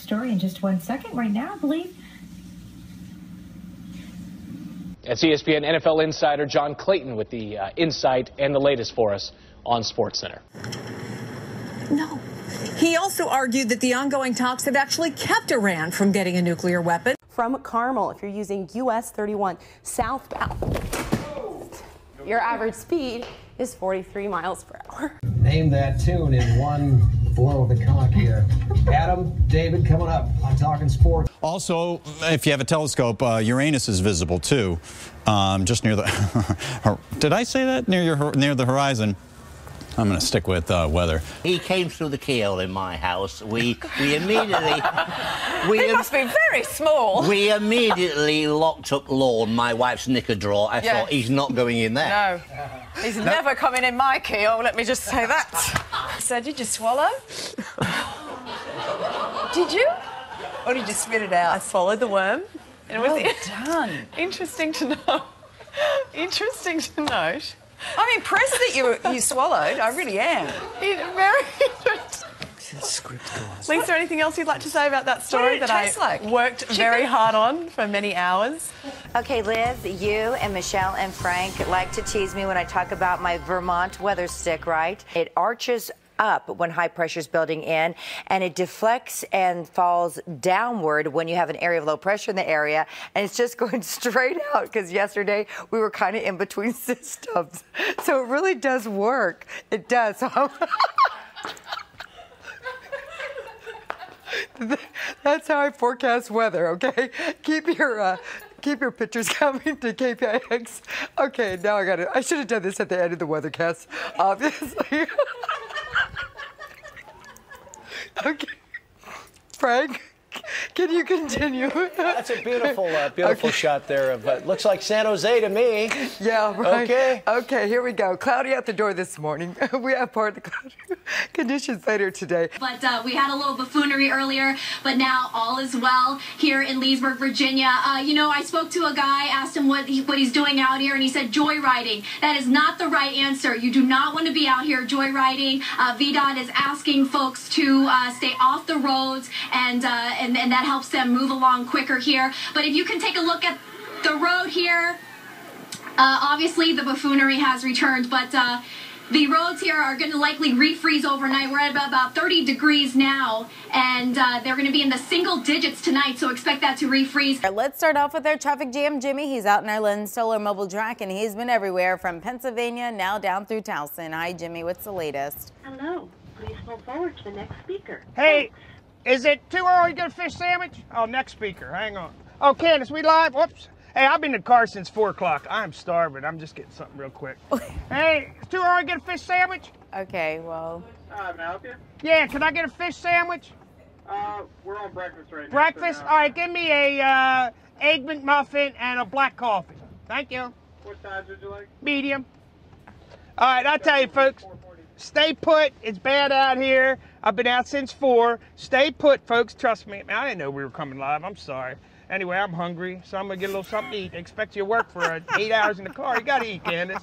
next story in just one second. Right now, I believe. It's ESPN NFL insider John Clayton with the uh, insight and the latest for us on SportsCenter. No. He also argued that the ongoing talks have actually kept Iran from getting a nuclear weapon. From Carmel, if you're using US 31 southbound, your average speed is 43 miles per hour. Name that tune in one blow of the conch here. Adam, David, coming up on Talking Sports. Also, if you have a telescope, uh, Uranus is visible too, um, just near the. did I say that near your near the horizon? I'm going to stick with uh, weather. He came through the keyhole in my house. We we immediately we it must be very small. We immediately locked up lawn, my wife's knicker drawer. I thought he's not going in there. No, he's no. never coming in my keyhole. Let me just say that. So did you swallow? did you? Or did you spit it out? I swallowed the worm. And it was well done. interesting to know. interesting to note I'm impressed that you you swallowed. I really am. Very interesting. Lisa, anything else you'd like to say about that story that I like? worked Chicken? very hard on for many hours? Okay, Liz, you and Michelle and Frank like to tease me when I talk about my Vermont weather stick, right? It arches up when high pressure is building in, and it deflects and falls downward when you have an area of low pressure in the area, and it's just going straight out because yesterday we were kind of in between systems. So it really does work. It does. That's how I forecast weather, okay? Keep your uh, keep your pictures coming to KPIX. Okay, now I got it. I should have done this at the end of the weathercast, obviously. Okay. Frank, can you continue? That's a beautiful, uh, beautiful okay. shot there. Of uh, looks like San Jose to me. Yeah, right. Okay. Okay, here we go. Cloudy out the door this morning. we have part of the cloudy conditions later today. But uh, we had a little buffoonery earlier, but now all is well here in Leesburg, Virginia. Uh, you know, I spoke to a guy, asked him what he, what he's doing out here, and he said joyriding. That is not the right answer. You do not want to be out here joyriding. Uh, VDOT is asking folks to uh, stay off the roads and uh, and, and that helps them move along quicker here. But if you can take a look at the road here, uh, obviously the buffoonery has returned, but uh, the roads here are going to likely refreeze overnight. We're at about, about 30 degrees now, and uh, they're going to be in the single digits tonight, so expect that to refreeze. Let's start off with our traffic jam. Jimmy, he's out in our Lynn Solar Mobile Track, and he's been everywhere from Pennsylvania now down through Towson. Hi, Jimmy. What's the latest? Hello. Please hold forward to the next speaker. Hey, is it too early to get a fish sandwich? Oh, next speaker. Hang on. Oh, Candace, we live? Whoops. Hey, I've been in the car since 4 o'clock. I'm starving. I'm just getting something real quick. hey, it's too early to get a fish sandwich? Okay, well. Uh, can I help you? Yeah, can I get a fish sandwich? Uh, we're on breakfast right now. Breakfast? All right, give me a uh, egg McMuffin and a black coffee. Thank you. What size would you like? Medium. All right, I'll tell you, folks. Stay put. It's bad out here. I've been out since four. Stay put, folks. Trust me. I didn't know we were coming live. I'm sorry. Anyway, I'm hungry, so I'm gonna get a little something to eat. expect you to work for uh, eight hours in the car. You gotta eat, Candace.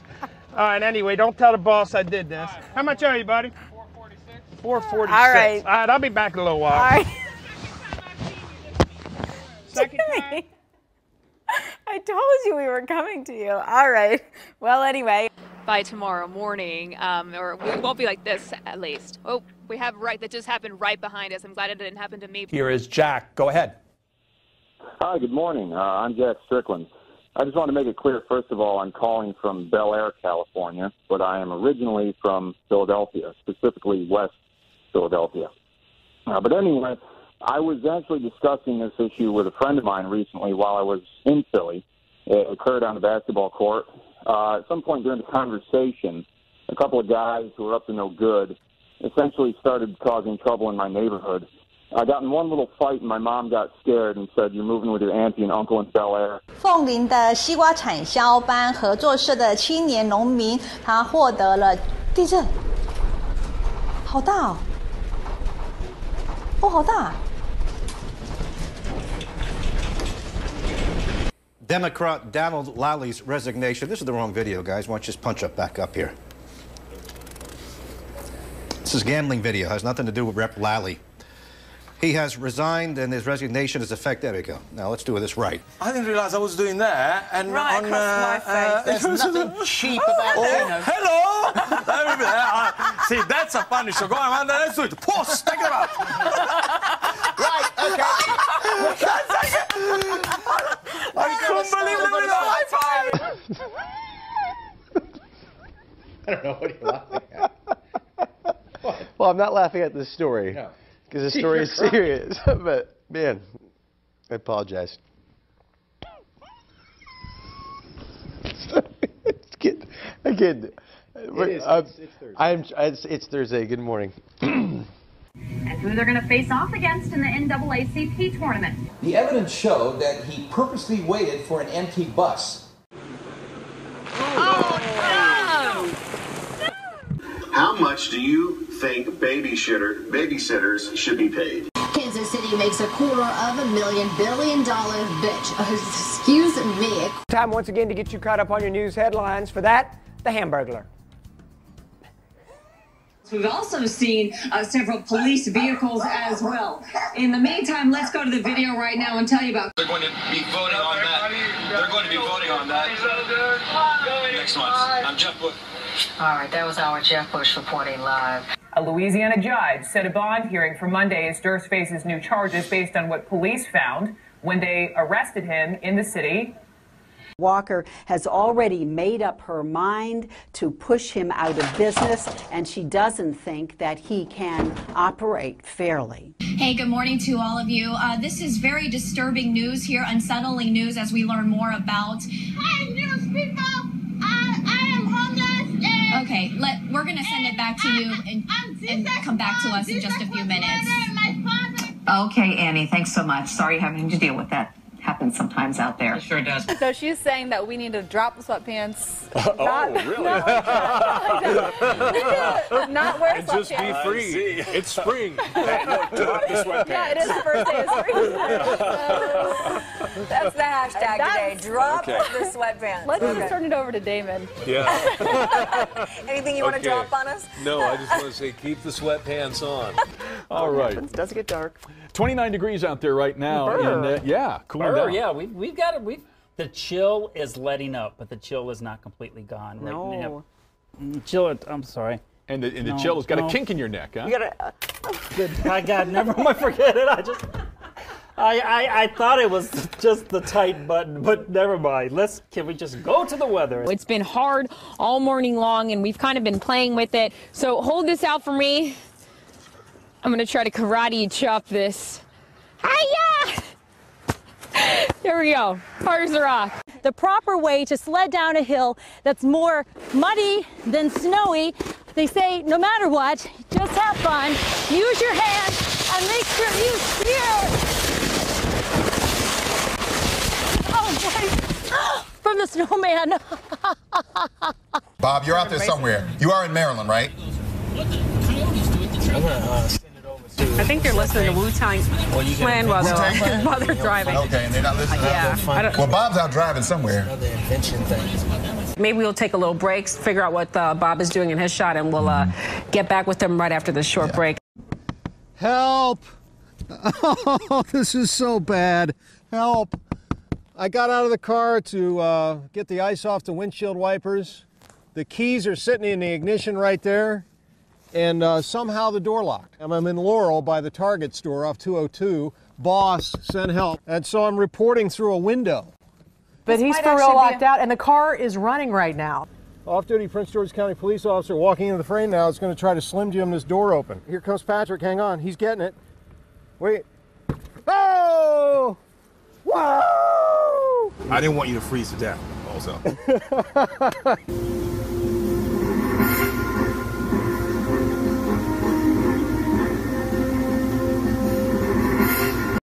All right. Anyway, don't tell the boss I did this. Right. How much are you, buddy? Four forty-six. Four forty-six. All right. All right. I'll be back in a little while. All right. Second time. I told you we were coming to you. All right. Well, anyway by tomorrow morning, um, or we won't be like this at least. Oh, we have right that just happened right behind us. I'm glad it didn't happen to me. Here is Jack. Go ahead. Hi, good morning. Uh, I'm Jack Strickland. I just want to make it clear, first of all, I'm calling from Bel Air, California, but I am originally from Philadelphia, specifically West Philadelphia. Uh, but anyway, I was actually discussing this issue with a friend of mine recently while I was in Philly. It occurred on the basketball court, uh, at some point during the conversation, a couple of guys who were up to no good essentially started causing trouble in my neighborhood. I got in one little fight, and my mom got scared and said, "You're moving with your auntie and uncle in Bel Air." 凤林的西瓜产销班合作社的青年农民，他获得了地震，好大哦！哦，好大。 Democrat Donald Lally's resignation. This is the wrong video, guys. Why don't you just punch up back up here? This is gambling video. It has nothing to do with Rep Lally. He has resigned and his resignation is effective. There we go. Now let's do this right. I didn't realise I was doing that. And Right on, across my uh, face. uh, There's nothing cheap about Oh, Dino. hello! Uh, See, that's a punisher. Go on, man. Let's do it. Pause. Take it out. Right, okay. I couldn't believe it. High five. I don't know what you're laughing at. Well, I'm not laughing at this story because the story is serious. but man, I apologize. it's good. Again, It is. I'm, It's- it's Thursday. I'm. It's, it's Thursday. Good morning. and who they're going to face off against in the NAACP tournament. The evidence showed that he purposely waited for an empty bus. Oh no! How much do you think babysitter babysitters should be paid? Kansas City makes a quarter of a million billion dollar bitch. Excuse me. Time once again to get you caught up on your news headlines. For that, the Hamburglar. We've also seen uh, several police vehicles as well. In the meantime, let's go to the video right now and tell you about. They're going to be voting on that. They're going to be voting on that next month. I'm Jeff Bush. All right, that was our Jeff Bush reporting live. A Louisiana judge set a bond hearing for Monday as Durst faces new charges based on what police found when they arrested him in the city. Walker has already made up her mind to push him out of business, and she doesn't think that he can operate fairly. Hey, good morning to all of you. Uh, this is very disturbing news here, unsettling news as we learn more about. Hi, news people. Okay, let we're gonna send it back to you and, and come back to us in just a few minutes. Okay, Annie, thanks so much. Sorry having to deal with that. Happens sometimes out there. It sure does. So she's saying that we need to drop the sweatpants. Oh, not, really? Not, not wear and just be free. It's spring. Hey, no, drop the sweatpants. Yeah, it is the first day of spring. That's the hashtag today. Drop Okay. the sweatpants. Let's Okay. just turn it over to Damon. Yeah. Anything you want to drop on us? No, I just want to say keep the sweatpants on. All right. It does get dark. 29 degrees out there right now. Brr. And, uh, yeah, cooling Brr, down. yeah, we, we've got it. We've, the chill is letting up, but the chill is not completely gone. Right now. Mm, Chill. it- I'm sorry. And the, and the No, chill has got no. a kink in your neck, huh? You gotta. uh, Good. My God, never mind. Forget it. I just. I, I, I thought it was just the tight button, but never mind. Let's can we just go to the weather? It's been hard all morning long, and we've kind of been playing with it. So hold this out for me. I'm gonna try to karate chop this. Hiya! There we go. Hard as a rock. The proper way to sled down a hill that's more muddy than snowy. They say no matter what, just have fun, use your hands, and make sure you steer. Oh, boy. From the snowman. Bob, you're out there somewhere. You are in Maryland, right? I think they're listening to Wu Tang Clan while Wu-Tang? they're, while they're driving. Okay, and they're not listening. Yeah. Well, Bob's out driving somewhere. Maybe we'll take a little break, figure out what uh, Bob is doing in his shot, and we'll uh, get back with him right after this short break. Help! Oh, this is so bad. Help! I got out of the car to uh, get the ice off the windshield wipers. The keys are sitting in the ignition right there, and uh, somehow the door locked. I'm I'm in Laurel by the Target store off 202. Boss, send help. And so I'm reporting through a window. But This he's might for real locked a- out, and the car is running right now. Off-duty Prince George's County police officer walking into the frame now is going to try to slim jim this door open. Here comes Patrick. Hang on. He's getting it. Wait. Oh! Whoa! I didn't want you to freeze to death, also.